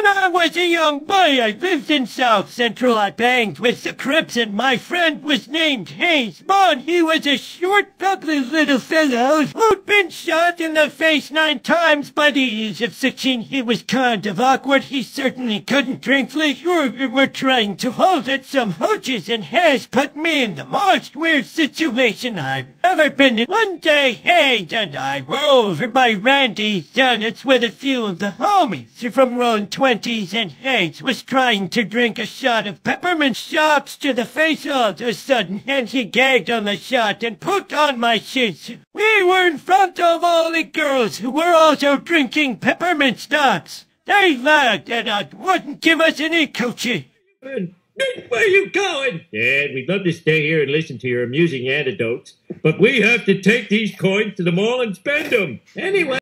When I was a young boy, I lived in South Central. I banged with the Crips, and my friend was named Haze Bone. He was a short, ugly little fellow who'd been shot in the face nine times. By the age of 16, he was kind of awkward. He certainly couldn't drink liquor. We were trying to hold it. Some hooches and hairs put me in the most weird situation I've ever been in. One day, Haze and I were over by Randy's Donuts with a few of the homies from Rolling Twenties, and Haze was trying to drink a shot of peppermint schnapps to the face all of a sudden, and he gagged on the shot and put on my shoes. We were in front of all the girls who were also drinking peppermint schnapps. They laughed and I wouldn't give us any coochie. Where are you going? Dad, we'd love to stay here and listen to your amusing anecdotes, but we have to take these coins to the mall and spend them. Anyway.